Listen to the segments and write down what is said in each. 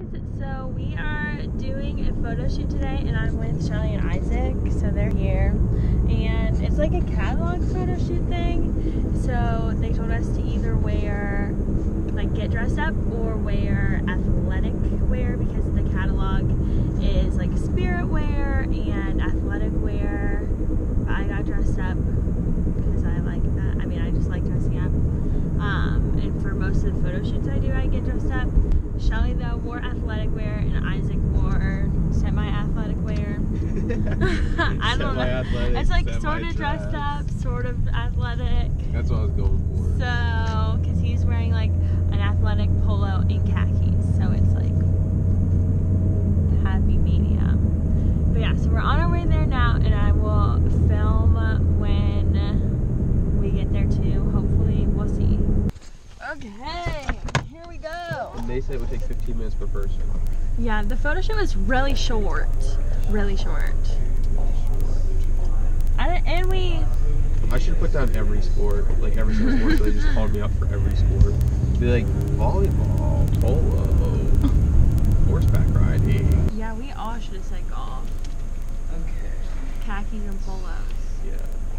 So we are doing a photo shoot today and I'm with Shelly and Isaac. So they're here. And it's like a catalog photo shoot thing. So they told us to either wear like get dressed up or wear athletic wear because the catalog is like spirit wear and athletic wear. But I got dressed up because I like that. I mean I just like dressing up. Um, and for most of the photo shoots I do I get dressed up. Shelly though wore athletic wear and Isaac wore semi-athletic wear. I don't know. Semi-athletic, It's like sort of dressed up, sort of athletic. That's what I was going for. So, because he's wearing like an athletic polo in khakis, so it's like happy medium. But yeah, so we're on our way there now, and I will film when we get there too. Hopefully, we'll see. Okay, here we go. And they said it would take 15 minutes per person. Yeah, the photo shoot was really short. Really short. And, and we, I should put down every sport, like every single sport, so they just called me up for every sport. Be like volleyball, polo, horseback riding. yeah, we all should have said golf. Okay. Khakis and polos. Yeah.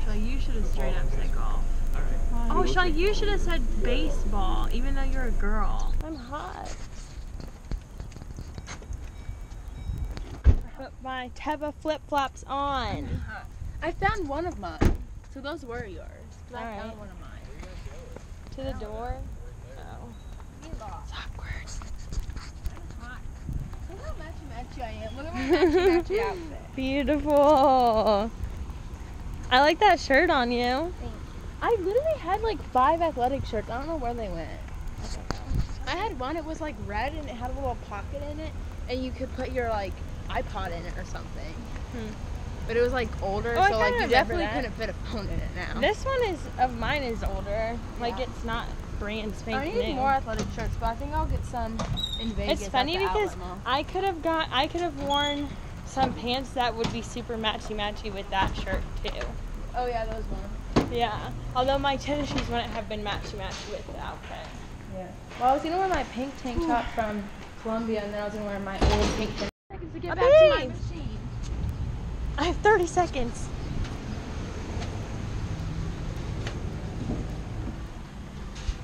Shelly, you should have straight up said golf. Alright. Oh, Shelly, you should have said baseball, even though you're a girl. I'm hot. Put my Teva flip flops on. I found one of mine. So those were yours. 'Cause I Alright. found one of mine. To the door. Oh. It's awkward. Look how matchy matchy I am. Look at my matchy matchy outfit. Beautiful. I like that shirt on you. I literally had like five athletic shirts. I don't know where they went. I had one. It was like red and it had a little pocket in it, and you could put your like iPod in it or something. Hmm. But it was like older, Oh, so like you definitely that. couldn't fit a phone in it now. This one is of mine is older. Like Yeah. it's not brand I spanking need new. more athletic shirts, but I think I'll get some in Vegas. It's funny at the because outlet. I could have got I could have worn some pants that would be super matchy matchy with that shirt too. oh yeah, those ones. Yeah. Although my tennis shoes wouldn't have been matchy matchy with the outfit. Yeah. Well, I was gonna wear my pink tank top from Columbia, and then I was gonna wear my old pink tank. Seconds to get back to my machine. I have 30 seconds.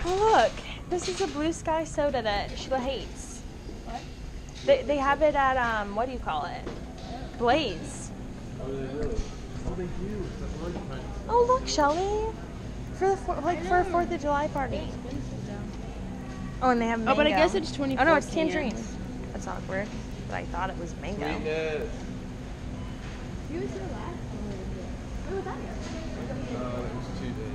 Oh look, this is a blue sky soda that Sheila hates. What? They, they have it at um what do you call it? Blaze. Oh, they really? Oh, they do. That's lunch time. Oh look, Shelly. For the four, like for a Fourth of July party. Oh, and they have mango. Oh, but I guess it's 24 Oh no, it's cans. tangerine. That's awkward. But I thought it was mango. Sweetness. You was here last time. When was that here? Uh, it was two days.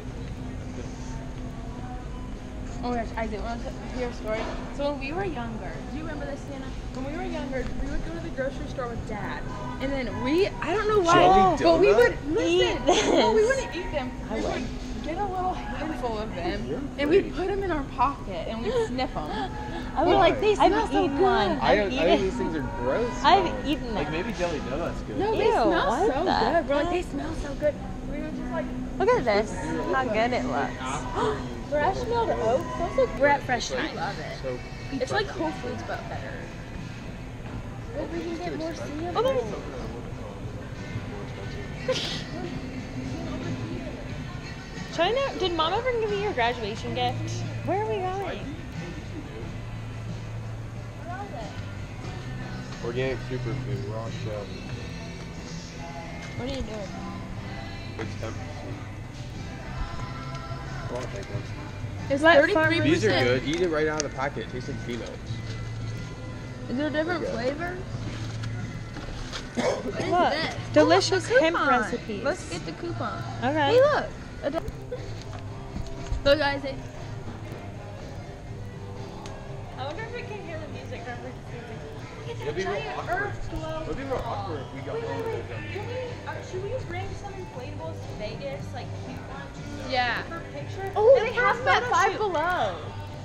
Oh my gosh, Isaac, want to hear a story? So when we were younger, do you remember this, Sienna? When we were younger, we would go to the grocery store with Dad, and then we, I don't know why, Jelly but we would listen. Eat this. No, we wouldn't eat them. I we would. would of them, and we'd put them in our pocket, and we'd sniff them. I We're like, they I've smell so eaten good. one. I, I've don't, I think eaten. these things are gross. I've though. eaten Like maybe jelly donut's good. No, they Ew, smell so the good. We're like, they smell so good. We were just like, Look at this. How good it looks. Fresh milled oats. Those look We're at Fresh I Night. love it. So It's like Whole Foods, but better. But we can get more cereal. Oh, there's- China, did mom ever give you your graduation gift? Where are we going? Organic superfood, raw shell. What are you doing? It's empty. Well, I'll take one. It's What 33 farmer- These are good. Eat it right out of the packet. It tastes like peanuts. Is there different Okay. flavors? Look, delicious Oh, the hemp coupon. recipes. Let's get the coupon. Okay. Hey, look. A do- Look, guys. It, I wonder if we can hear the music It'll be real awkward. It'll be real awkward if we got Wait, one wait, of wait. Can we, uh, should we bring some inflatables to Vegas, like cute ones, yeah. for a picture? Oh, And they have that photo five shoot? below.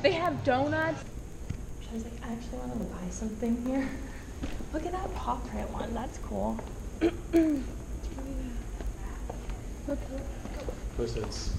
They have donuts. I was like, I actually want to buy something here. Look at that paw print one. That's cool. Puss, it's